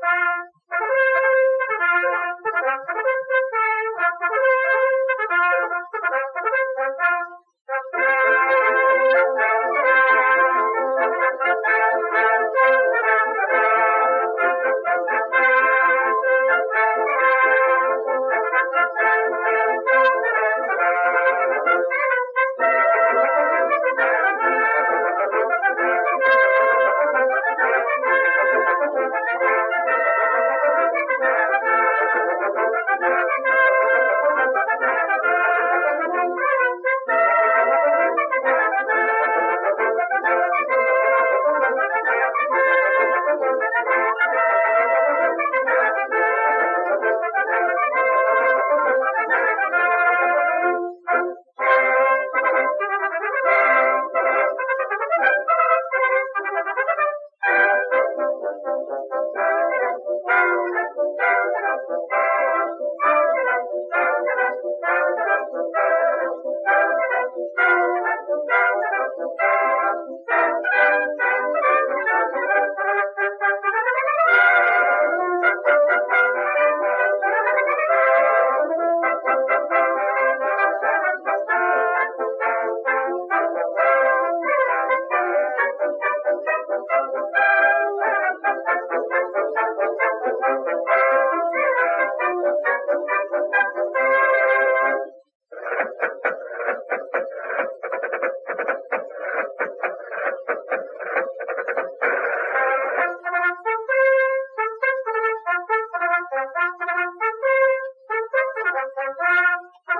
吧。Thank you.